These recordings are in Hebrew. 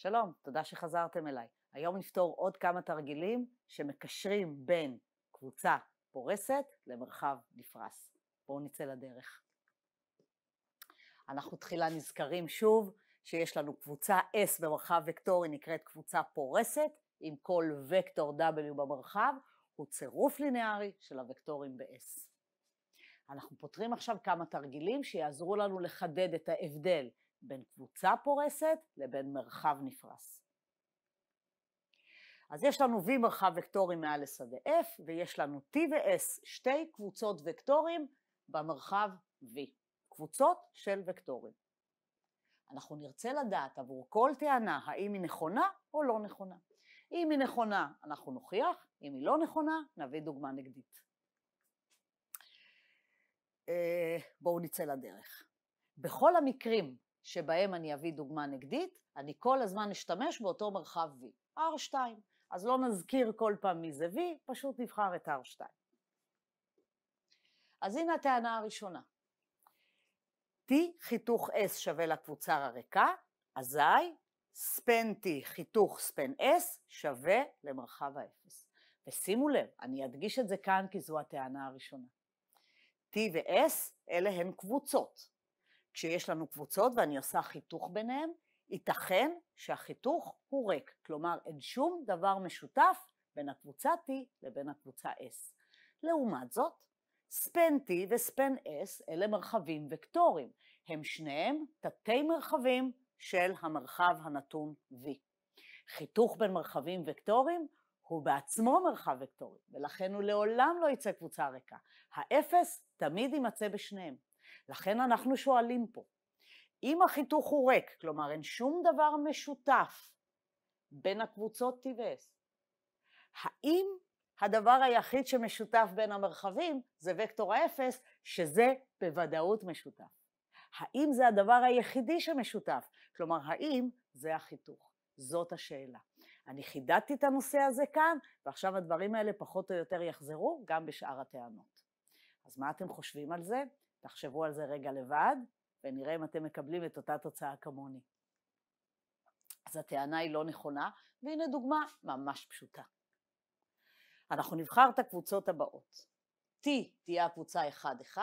שלום, תודה שחזרתם אליי. היום נפתור עוד כמה תרגילים שמקשרים בין קבוצה פורסת למרחב נפרס. בואו נצא לדרך. אנחנו תחילה נזכרים שוב שיש לנו קבוצה S במרחב וקטורי נקראת קבוצה פורסת, עם כל וקטור W במרחב, הוא צירוף לינארי של הוקטורים ב-S. אנחנו פותרים עכשיו כמה תרגילים שיעזרו לנו לחדד את ההבדל בין קבוצה פורסת לבין מרחב נפרס. אז יש לנו V מרחב וקטורים מעל לשדה F, ויש לנו T ו-S, שתי קבוצות וקטורים במרחב V, קבוצות של וקטורים. אנחנו נרצה לדעת עבור כל טענה האם היא נכונה או לא נכונה. אם היא נכונה אנחנו נוכיח, אם היא לא נכונה נביא דוגמה נגדית. אה, בואו נצא לדרך. בכל המקרים שבהם אני אביא דוגמה נגדית, אני כל הזמן אשתמש באותו מרחב V, R2. אז לא נזכיר כל פעם מי זה V, פשוט נבחר את R2. אז הנה הטענה הראשונה. T חיתוך S שווה לקבוצה הריקה, אזי ספן T חיתוך ספן S שווה למרחב האפס. ושימו לב, אני אדגיש את זה כאן כי זו הטענה הראשונה. T ו-S אלה הן קבוצות. כשיש לנו קבוצות ואני עושה חיתוך ביניהן, ייתכן שהחיתוך הוא ריק, כלומר אין שום דבר משותף בין הקבוצה T לבין הקבוצה S. לעומת זאת, ספן T וספן S אלה מרחבים וקטוריים, הם שניהם תתי מרחבים של המרחב הנתון V. חיתוך בין מרחבים וקטוריים הוא בעצמו מרחב וקטורי, ולכן הוא לעולם לא יצא קבוצה ריקה. האפס תמיד יימצא בשניהם. לכן אנחנו שואלים פה, אם החיתוך הוא ריק, כלומר אין שום דבר משותף בין הקבוצות T ו-S, האם הדבר היחיד שמשותף בין המרחבים זה וקטור האפס, שזה בוודאות משותף? האם זה הדבר היחידי שמשותף? כלומר, האם זה החיתוך? זאת השאלה. אני חידדתי את הנושא הזה כאן, ועכשיו הדברים האלה פחות או יותר יחזרו גם בשאר הטענות. אז מה אתם חושבים על זה? תחשבו על זה רגע לבד, ונראה אם אתם מקבלים את אותה תוצאה כמוני. אז הטענה היא לא נכונה, והנה דוגמה ממש פשוטה. אנחנו נבחר את הקבוצות הבאות. T תהיה הקבוצה 1-1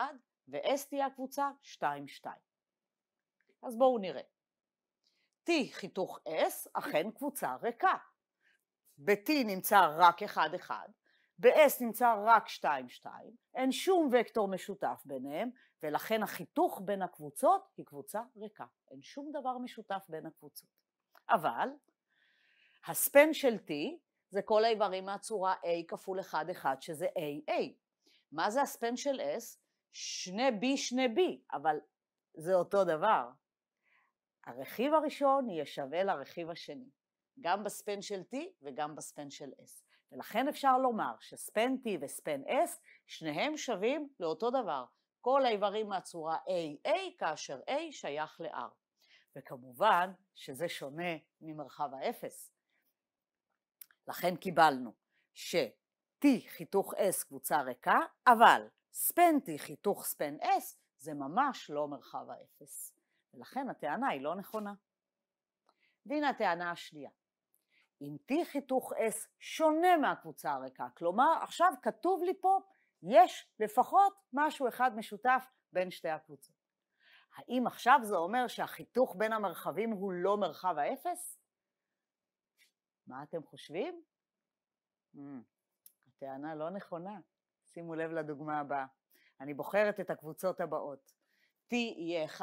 ו-S תהיה הקבוצה 2-2. אז בואו נראה. T חיתוך S אכן קבוצה ריקה. ב-T נמצא רק 1-1 ב-S נמצא רק 2-2, אין שום וקטור משותף ביניהם, ולכן החיתוך בין הקבוצות היא קבוצה ריקה, אין שום דבר משותף בין הקבוצות. אבל הספן של T זה כל האיברים מהצורה A כפול 1-1 שזה AA. מה זה הספן של S? שני B שני B, אבל זה אותו דבר. הרכיב הראשון יהיה שווה לרכיב השני, גם בספן של T וגם בספן של S. ולכן אפשר לומר שספן T וספן S שניהם שווים לאותו דבר, כל האיברים מהצורה AA כאשר A שייך ל-R. וכמובן שזה שונה ממרחב האפס. לכן קיבלנו ש-T חיתוך S קבוצה ריקה, אבל ספן T חיתוך ספן S זה ממש לא מרחב האפס. ולכן הטענה היא לא נכונה. והנה הטענה השנייה. אם T חיתוך S שונה מהקבוצה הריקה, כלומר עכשיו כתוב לי פה יש לפחות משהו אחד משותף בין שתי הקבוצות. האם עכשיו זה אומר שהחיתוך בין המרחבים הוא לא מרחב האפס? מה אתם חושבים? Mm, הטענה לא נכונה. שימו לב לדוגמה הבאה. אני בוחרת את הקבוצות הבאות. T יהיה 1-0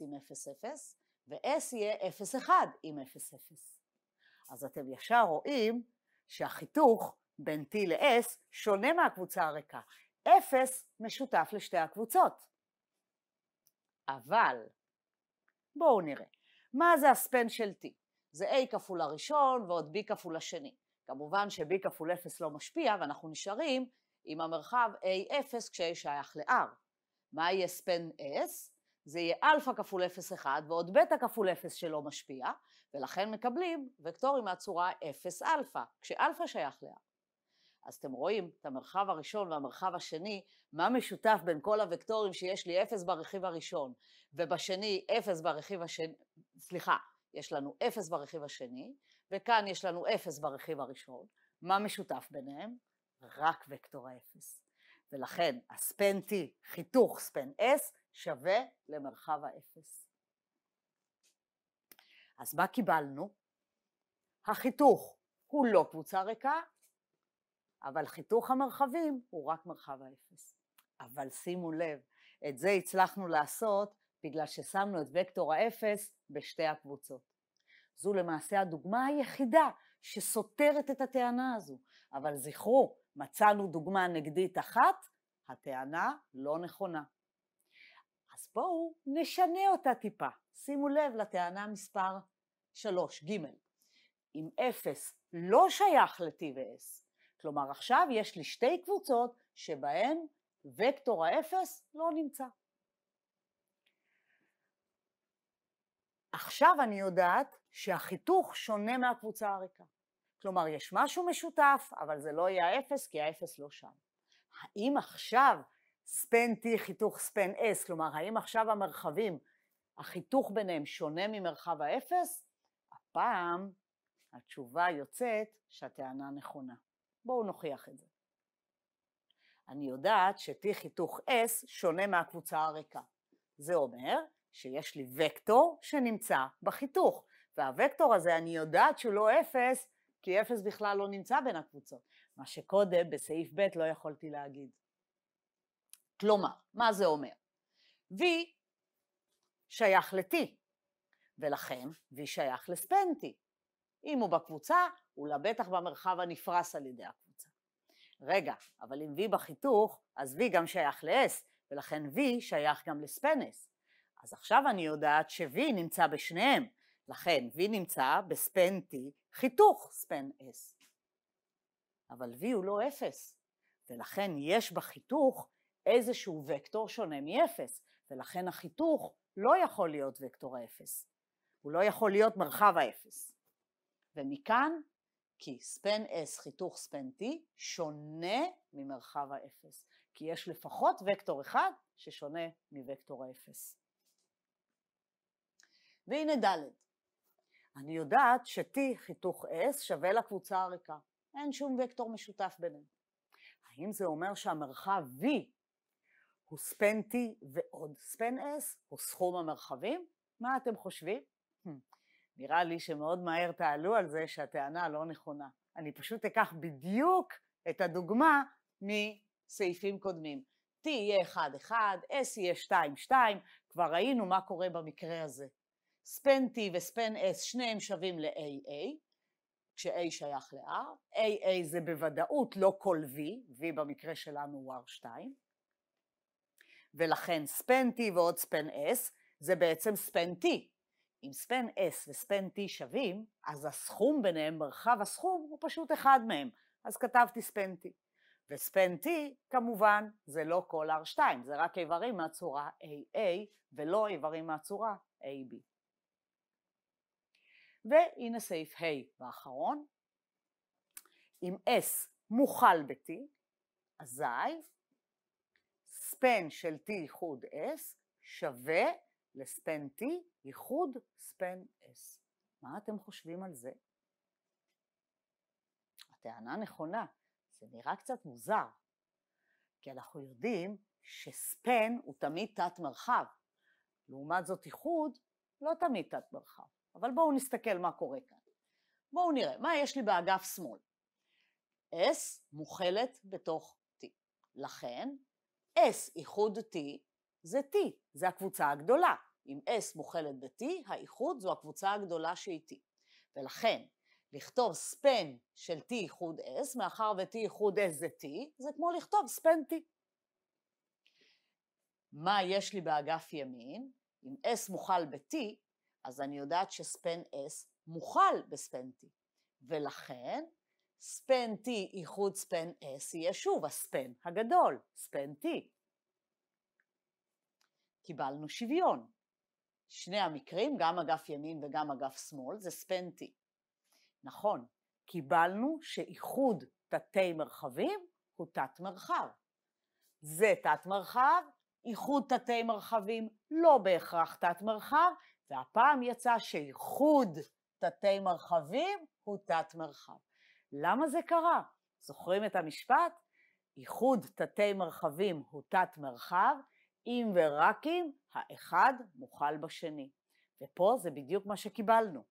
עם 0-0 ו-S יהיה 0-1 עם 0-0. אז אתם ישר רואים שהחיתוך בין T ל-S שונה מהקבוצה הריקה. 0 משותף לשתי הקבוצות. אבל בואו נראה, מה זה ה span של T? זה A כפול הראשון ועוד B כפול השני. כמובן ש-B כפול 0 לא משפיע ואנחנו נשארים עם המרחב A0 כש-A שייך ל-R. מה יהיה span S? זה יהיה אלפא כפול 0,1 ועוד בטא כפול 0 שלא משפיע, ולכן מקבלים וקטורים מהצורה 0 אלפא, כשאלפא שייך ל-R. אז אתם רואים את המרחב הראשון והמרחב השני, מה משותף בין כל הוקטורים שיש לי 0 ברכיב הראשון, ובשני 0 ברכיב השני, סליחה, יש לנו 0 ברכיב השני, וכאן יש לנו 0 ברכיב הראשון. מה משותף ביניהם? רק וקטור האפס. ולכן הספן T חיתוך ספן S שווה למרחב האפס. אז מה קיבלנו? החיתוך הוא לא קבוצה ריקה, אבל חיתוך המרחבים הוא רק מרחב האפס. אבל שימו לב, את זה הצלחנו לעשות בגלל ששמנו את וקטור האפס בשתי הקבוצות. זו למעשה הדוגמה היחידה שסותרת את הטענה הזו, אבל זכרו, מצאנו דוגמה נגדית אחת, הטענה לא נכונה. בואו נשנה אותה טיפה. שימו לב לטענה מספר 3, ג' אם 0 לא שייך ל-T ו-S, כלומר עכשיו יש לי שתי קבוצות שבהן וקטור האפס לא נמצא. עכשיו אני יודעת שהחיתוך שונה מהקבוצה הריקה. כלומר, יש משהו משותף, אבל זה לא יהיה האפס, כי האפס לא שם. האם עכשיו ספן T חיתוך ספן S, כלומר, האם עכשיו המרחבים, החיתוך ביניהם שונה ממרחב האפס? הפעם התשובה יוצאת שהטענה נכונה. בואו נוכיח את זה. אני יודעת ש-T חיתוך S שונה מהקבוצה הריקה. זה אומר שיש לי וקטור שנמצא בחיתוך, והווקטור הזה אני יודעת שהוא לא אפס, כי אפס בכלל לא נמצא בין הקבוצות, מה שקודם בסעיף ב' לא יכולתי להגיד. כלומר, מה זה אומר? V שייך ל-T, ולכן V שייך לספנטי. אם הוא בקבוצה, הוא לבטח במרחב הנפרס על ידי הקבוצה. רגע, אבל אם V בחיתוך, אז V גם שייך ל-S, ולכן V שייך גם לספנס. אז עכשיו אני יודעת ש-V נמצא בשניהם, לכן V נמצא בספן T חיתוך ספן S. אבל V הוא לא אפס, ולכן יש בחיתוך איזשהו וקטור שונה מאפס, ולכן החיתוך לא יכול להיות וקטור האפס, הוא לא יכול להיות מרחב האפס. ומכאן כי span S חיתוך span T שונה ממרחב האפס, כי יש לפחות וקטור אחד ששונה מוקטור האפס. והנה ד' אני יודעת ש-T חיתוך S שווה לקבוצה הריקה, אין שום וקטור משותף ביניהם. האם זה אומר שהמרחב V הוא ספן T ועוד ספן S, הוא סכום המרחבים? מה אתם חושבים? Hmm. נראה לי שמאוד מהר תעלו על זה שהטענה לא נכונה. אני פשוט אקח בדיוק את הדוגמה מסעיפים קודמים. T יהיה 1, 1, S יהיה 2, 2, כבר ראינו מה קורה במקרה הזה. ספן T וספן S שניהם שווים ל-AA, כש-A שייך ל-R, AA זה בוודאות לא כל V, V במקרה שלנו הוא R2, ולכן ספן T ועוד ספן S זה בעצם ספן T. אם ספן S וספן T שווים, אז הסכום ביניהם, מרחב הסכום, הוא פשוט אחד מהם, אז כתבתי ספן T. וספן T כמובן זה לא כל R2, זה רק איברים מהצורה AA ולא איברים מהצורה AB. והנה סעיף ה' האחרון, אם S מוכל ב-T, אזי ספן של T ייחוד S שווה לספן T ייחוד ספן S. מה אתם חושבים על זה? הטענה נכונה, זה נראה קצת מוזר, כי אנחנו יודעים שספן הוא תמיד תת מרחב, לעומת זאת ייחוד לא תמיד תת מרחב. אבל בואו נסתכל מה קורה כאן. בואו נראה, מה יש לי באגף שמאל? S מוכלת בתוך T. לכן S איחוד T זה T, זה הקבוצה הגדולה. אם S מוכלת ב-T, האיחוד זו הקבוצה הגדולה שהיא T. ולכן לכתוב ספן של T איחוד S, מאחר ו-T איחוד S זה T, זה כמו לכתוב ספן T. מה יש לי באגף ימין? אם S מוכל ב-T, אז אני יודעת שספן S מוכל בספן T, ולכן ספן T איחוד ספן S יהיה שוב הספן הגדול, ספן T. קיבלנו שוויון. שני המקרים, גם אגף ימין וגם אגף שמאל, זה ספן T. נכון, קיבלנו שאיחוד תתי מרחבים הוא תת מרחב. זה תת מרחב, איחוד תתי מרחבים לא בהכרח תת מרחב, והפעם יצא שאיחוד תתי מרחבים הוא תת מרחב. למה זה קרה? זוכרים את המשפט? איחוד תתי מרחבים הוא תת מרחב, אם ורק אם האחד מוכל בשני. ופה זה בדיוק מה שקיבלנו.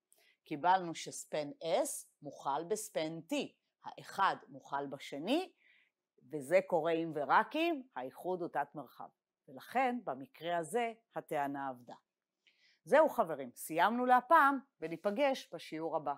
קיבלנו שספן S מוכל בספן T, האחד מוכל בשני, וזה קורה אם ורק אם האיחוד הוא תת מרחב. ולכן במקרה הזה הטענה עבדה. זהו חברים, סיימנו להפעם וניפגש בשיעור הבא.